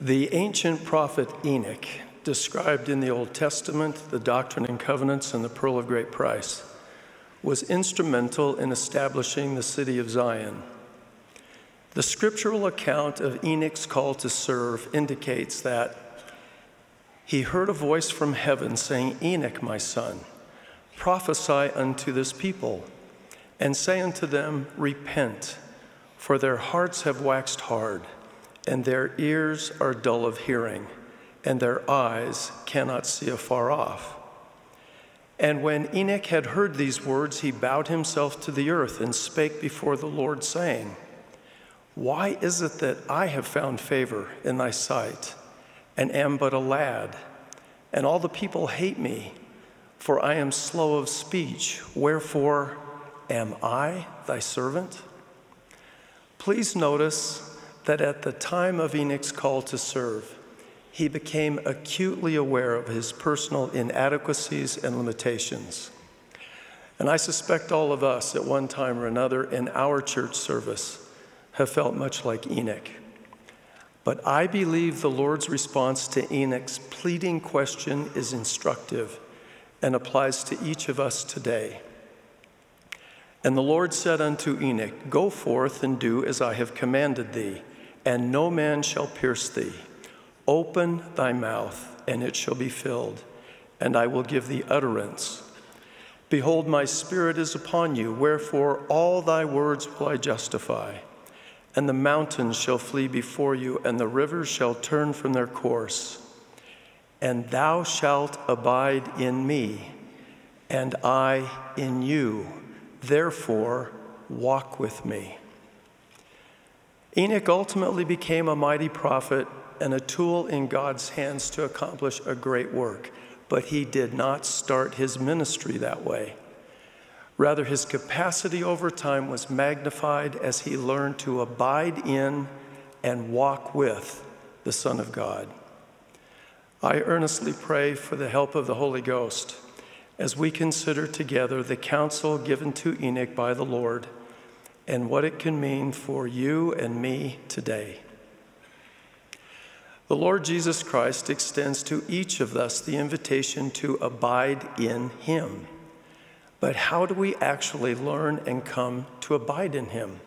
The ancient prophet Enoch, described in the Old Testament, the Doctrine and Covenants, and the Pearl of Great Price, was instrumental in establishing the city of Zion. The scriptural account of Enoch's call to serve indicates that he heard a voice from heaven saying, Enoch, my son, prophesy unto this people, and say unto them, Repent, for their hearts have waxed hard, and their ears are dull of hearing, and their eyes cannot see afar off. And when Enoch had heard these words, he bowed himself to the earth and spake before the Lord, saying, Why is it that I have found favor in thy sight? and am but a lad, and all the people hate me, for I am slow of speech. Wherefore am I thy servant? Please notice that at the time of Enoch's call to serve, he became acutely aware of his personal inadequacies and limitations. And I suspect all of us at one time or another in our church service have felt much like Enoch. But I believe the Lord's response to Enoch's pleading question is instructive and applies to each of us today. And the Lord said unto Enoch, Go forth and do as I have commanded thee, and no man shall pierce thee. Open thy mouth, and it shall be filled, and I will give thee utterance. Behold, my spirit is upon you, wherefore all thy words will I justify. And the mountains shall flee before you, and the rivers shall turn from their course. And thou shalt abide in me, and I in you. Therefore, walk with me. Enoch ultimately became a mighty prophet and a tool in God's hands to accomplish a great work, but he did not start his ministry that way. Rather, his capacity over time was magnified as he learned to abide in and walk with the Son of God. I earnestly pray for the help of the Holy Ghost as we consider together the counsel given to Enoch by the Lord and what it can mean for you and me today. The Lord Jesus Christ extends to each of us the invitation to abide in Him. But how do we actually learn and come to abide in Him?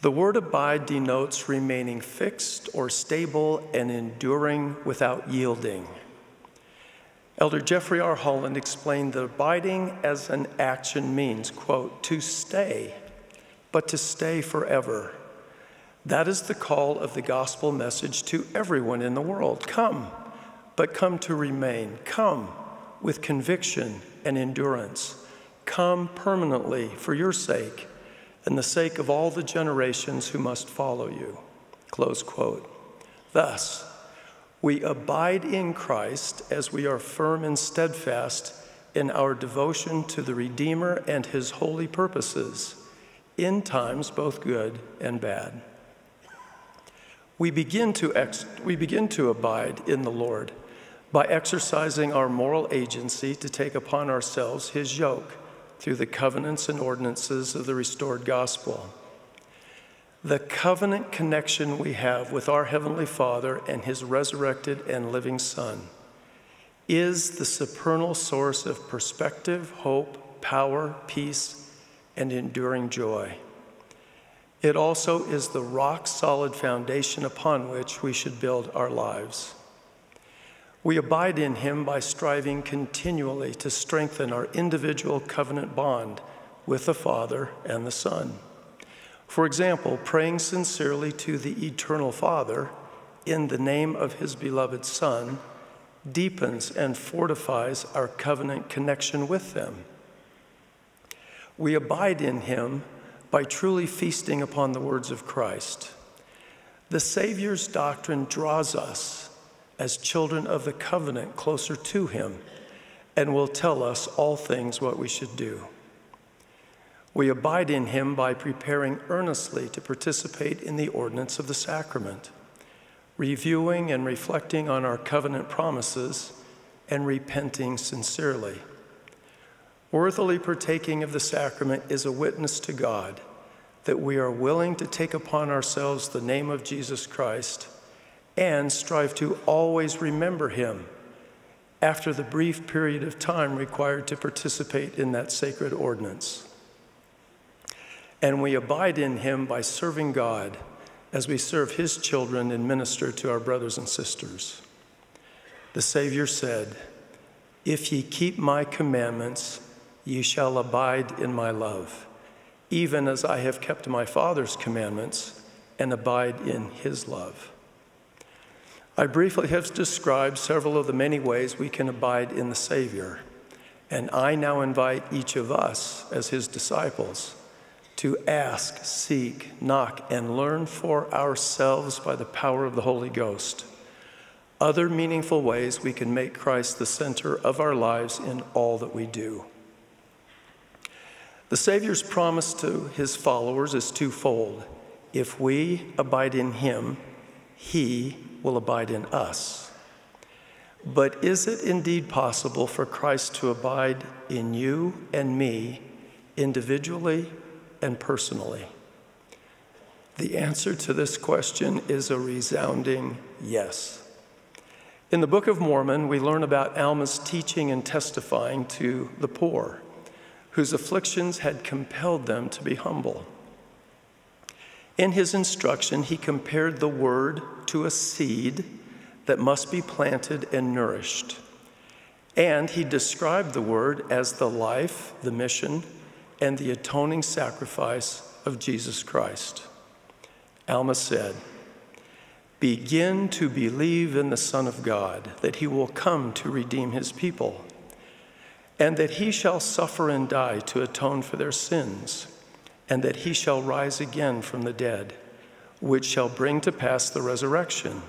The word abide denotes remaining fixed or stable and enduring without yielding. Elder Jeffrey R. Holland explained that abiding as an action means, quote, to stay, but to stay forever. That is the call of the gospel message to everyone in the world. Come, but come to remain. Come with conviction and endurance. Come permanently for your sake and the sake of all the generations who must follow you. Close quote. Thus, we abide in Christ as we are firm and steadfast in our devotion to the Redeemer and his holy purposes, in times both good and bad. We begin to, ex- we begin to abide in the Lord by exercising our moral agency to take upon ourselves his yoke through the covenants and ordinances of the restored gospel. The covenant connection we have with our Heavenly Father and his resurrected and living Son is the supernal source of perspective, hope, power, peace, and enduring joy. It also is the rock solid foundation upon which we should build our lives. We abide in him by striving continually to strengthen our individual covenant bond with the Father and the Son. For example, praying sincerely to the eternal Father in the name of his beloved Son deepens and fortifies our covenant connection with them. We abide in him by truly feasting upon the words of Christ. The Savior's doctrine draws us as children of the covenant closer to him and will tell us all things what we should do. We abide in him by preparing earnestly to participate in the ordinance of the sacrament, reviewing and reflecting on our covenant promises, and repenting sincerely. Worthily partaking of the sacrament is a witness to God that we are willing to take upon ourselves the name of Jesus Christ and strive to always remember him after the brief period of time required to participate in that sacred ordinance. And we abide in him by serving God as we serve his children and minister to our brothers and sisters. The Savior said, If ye keep my commandments, ye shall abide in my love, even as I have kept my Father's commandments and abide in his love. I briefly have described several of the many ways we can abide in the Savior, and I now invite each of us as his disciples to ask, seek, knock, and learn for ourselves by the power of the Holy Ghost other meaningful ways we can make Christ the center of our lives in all that we do. The Savior's promise to his followers is twofold. If we abide in him, he will abide in us. But is it indeed possible for Christ to abide in you and me individually and personally? The answer to this question is a resounding yes. In the Book of Mormon, we learn about Alma's teaching and testifying to the poor, whose afflictions had compelled them to be humble. In his instruction, he compared the word to a seed that must be planted and nourished. And he described the word as the life, the mission, and the atoning sacrifice of Jesus Christ. Alma said, Begin to believe in the Son of God, that he will come to redeem his people, and that he shall suffer and die to atone for their sins and that he shall rise again from the dead, which shall bring to pass the resurrection,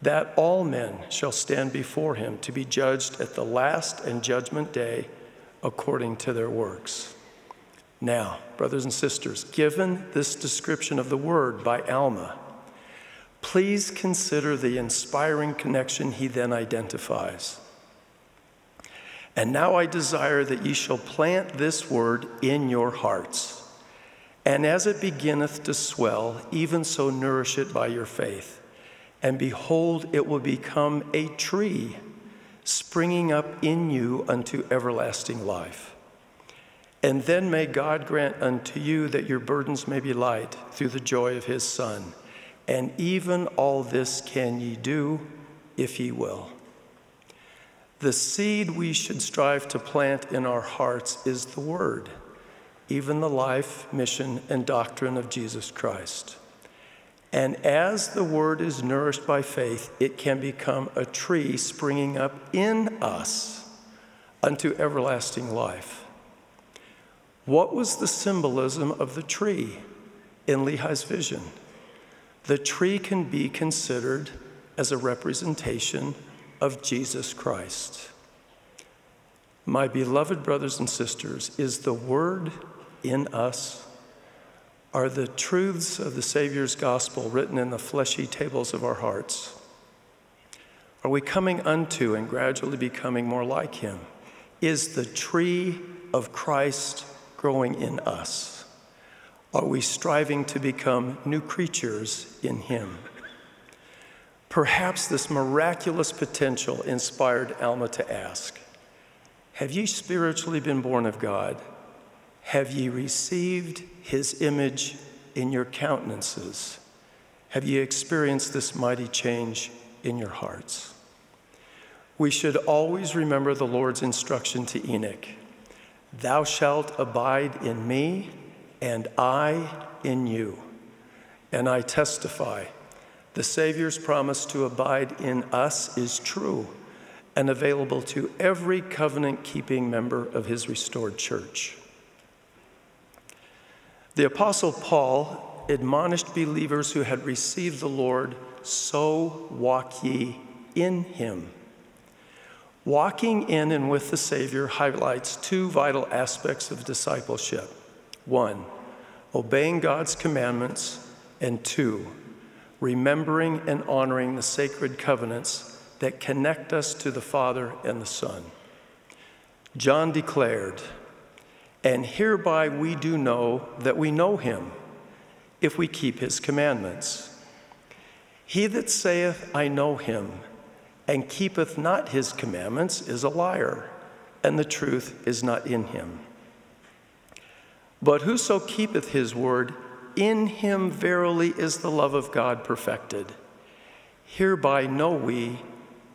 that all men shall stand before him to be judged at the last and judgment day according to their works. Now, brothers and sisters, given this description of the word by Alma, please consider the inspiring connection he then identifies. And now I desire that ye shall plant this word in your hearts and as it beginneth to swell, even so nourish it by your faith. And behold, it will become a tree springing up in you unto everlasting life. And then may God grant unto you that your burdens may be light through the joy of his Son. And even all this can ye do if ye will. The seed we should strive to plant in our hearts is the Word even the life, mission, and doctrine of Jesus Christ. And as the word is nourished by faith, it can become a tree springing up in us unto everlasting life. What was the symbolism of the tree in Lehi's vision? The tree can be considered as a representation of Jesus Christ. My beloved brothers and sisters, is the word in us are the truths of the Savior's gospel written in the fleshy tables of our hearts. Are we coming unto and gradually becoming more like Him? Is the tree of Christ growing in us? Are we striving to become new creatures in Him? Perhaps this miraculous potential inspired Alma to ask Have ye spiritually been born of God? Have ye received his image in your countenances? Have ye experienced this mighty change in your hearts? We should always remember the Lord's instruction to Enoch Thou shalt abide in me, and I in you. And I testify the Savior's promise to abide in us is true and available to every covenant keeping member of his restored church. The Apostle Paul admonished believers who had received the Lord, so walk ye in him. Walking in and with the Savior highlights two vital aspects of discipleship one, obeying God's commandments, and two, remembering and honoring the sacred covenants that connect us to the Father and the Son. John declared, and hereby we do know that we know him if we keep his commandments. He that saith, I know him, and keepeth not his commandments is a liar, and the truth is not in him. But whoso keepeth his word, in him verily is the love of God perfected. Hereby know we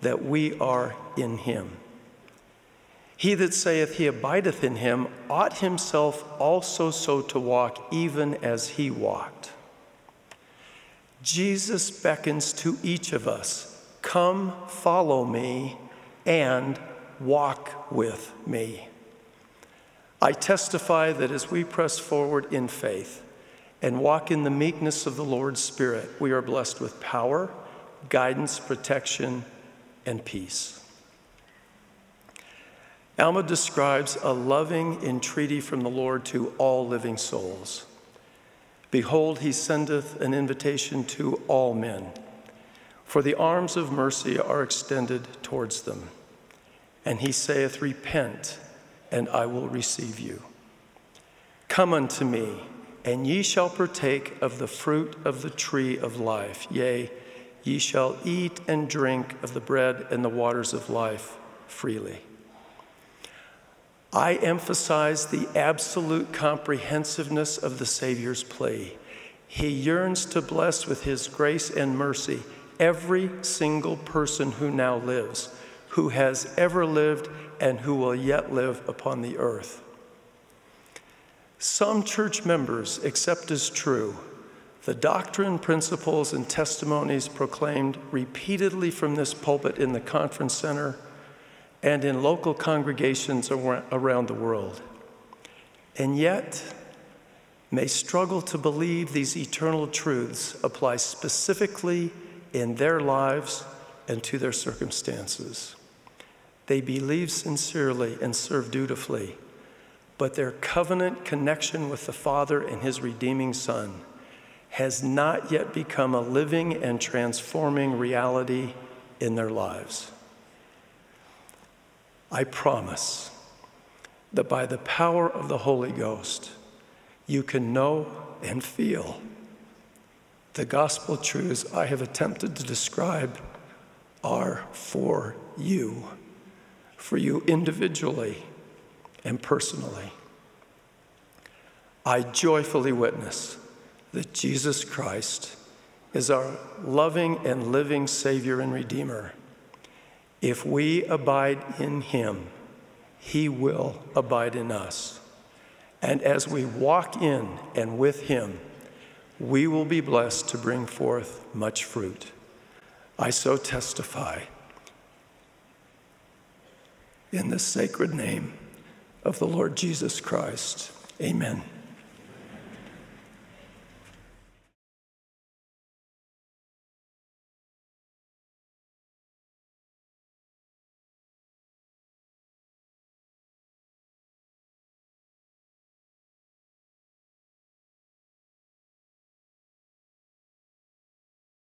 that we are in him. He that saith he abideth in him ought himself also so to walk, even as he walked. Jesus beckons to each of us come, follow me, and walk with me. I testify that as we press forward in faith and walk in the meekness of the Lord's Spirit, we are blessed with power, guidance, protection, and peace. Alma describes a loving entreaty from the Lord to all living souls. Behold, he sendeth an invitation to all men, for the arms of mercy are extended towards them. And he saith, Repent, and I will receive you. Come unto me, and ye shall partake of the fruit of the tree of life. Yea, ye shall eat and drink of the bread and the waters of life freely. I emphasize the absolute comprehensiveness of the Savior's plea. He yearns to bless with His grace and mercy every single person who now lives, who has ever lived, and who will yet live upon the earth. Some church members accept as true the doctrine, principles, and testimonies proclaimed repeatedly from this pulpit in the conference center and in local congregations around the world, and yet may struggle to believe these eternal truths apply specifically in their lives and to their circumstances. They believe sincerely and serve dutifully, but their covenant connection with the Father and His redeeming Son has not yet become a living and transforming reality in their lives. I promise that by the power of the Holy Ghost, you can know and feel the gospel truths I have attempted to describe are for you, for you individually and personally. I joyfully witness that Jesus Christ is our loving and living Savior and Redeemer if we abide in him, he will abide in us. And as we walk in and with him, we will be blessed to bring forth much fruit. I so testify in the sacred name of the Lord Jesus Christ. Amen.